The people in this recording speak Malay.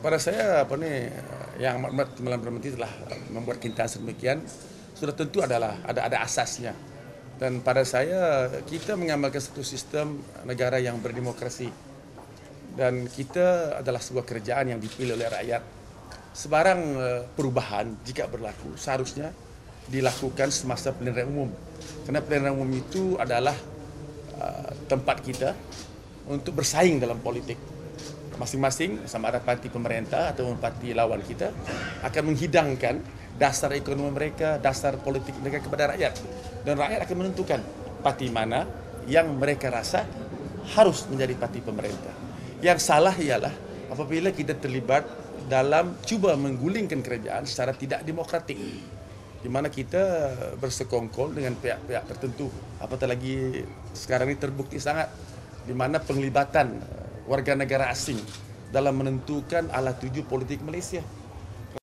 pada saya apa ni yang amat malam berhenti telah membuat kintahan sedemikian sudah tentu adalah ada ada asasnya. Dan pada saya kita mengamalkan satu sistem negara yang berdemokrasi. Dan kita adalah sebuah kerajaan yang dipilih oleh rakyat. Sebarang eh, perubahan jika berlaku seharusnya dilakukan semasa pilihan umum. Kerana pilihan umum itu adalah uh, tempat kita untuk bersaing dalam politik masing-masing sama ada parti pemerintah atau parti lawan kita akan menghidangkan dasar ekonomi mereka, dasar politik mereka kepada rakyat. Dan rakyat akan menentukan parti mana yang mereka rasa harus menjadi parti pemerintah. Yang salah ialah apabila kita terlibat dalam cuba menggulingkan kerajaan secara tidak demokratik. Di mana kita bersekongkol dengan pihak-pihak tertentu. Apatah lagi sekarang ini terbukti sangat di mana penglibatan warga negara asing dalam menentukan ala tuju politik Malaysia.